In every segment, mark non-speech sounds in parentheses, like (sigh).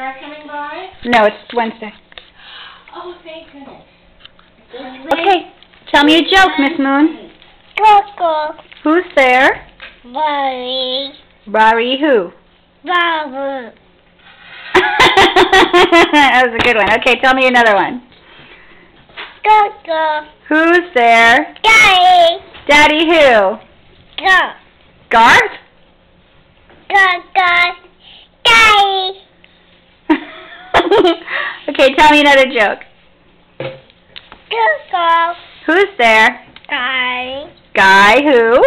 car coming by? No, it's Wednesday. Oh, thank goodness. Okay, tell me a joke, Miss Moon. Coco, Who's there? Bobby, Bari who? Babu, (laughs) that was a good one. Okay, tell me another one. Coco, Who's there? Daddy, Daddy who? Go, Garth? Coco, Daddy, (laughs) okay, tell me another joke. Coco, Who's there? Daddy, Guy who?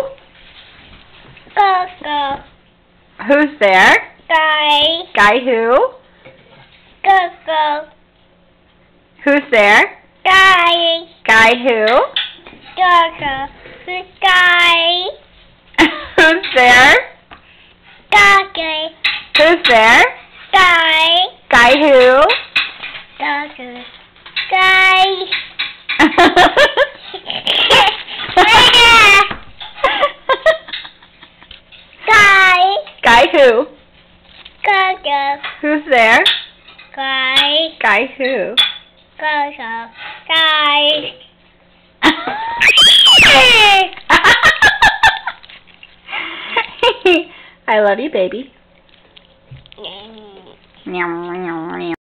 Coco, Who's there? Daddy, Guy who? Coco, Who's there? Daddy, Guy who? Coco, Daddy, (laughs) Who's there? Daddy, Who's there? Guy who? Daddy, Daddy. (laughs) Guy, Guy who? Coco, Who's there? Guy, Guy who? Coco, Guy. (laughs) I love you, baby. Meow, meow, meow.